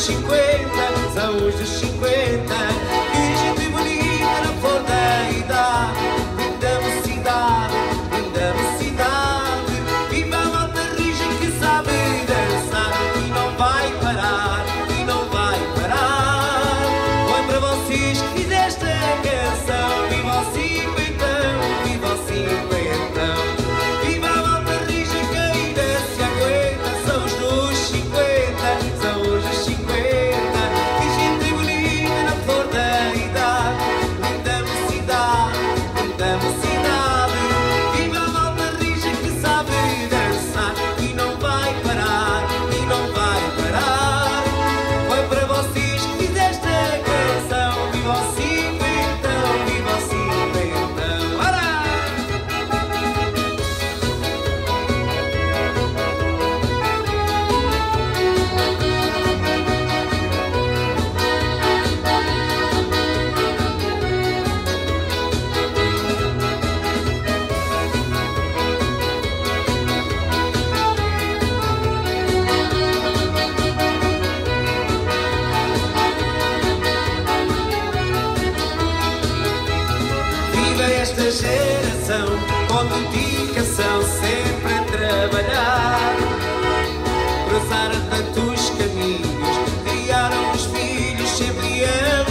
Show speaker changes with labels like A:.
A: 50, saúde dos 50, que gente bonita na flor da idade, linda cidade, linda cidade, viva a malta rija que sabe dançar. E não vai parar, e não vai parar, vai para vocês que esta geração, com dedicação sempre a trabalhar. Cruzaram tantos caminhos, criaram os filhos sempre a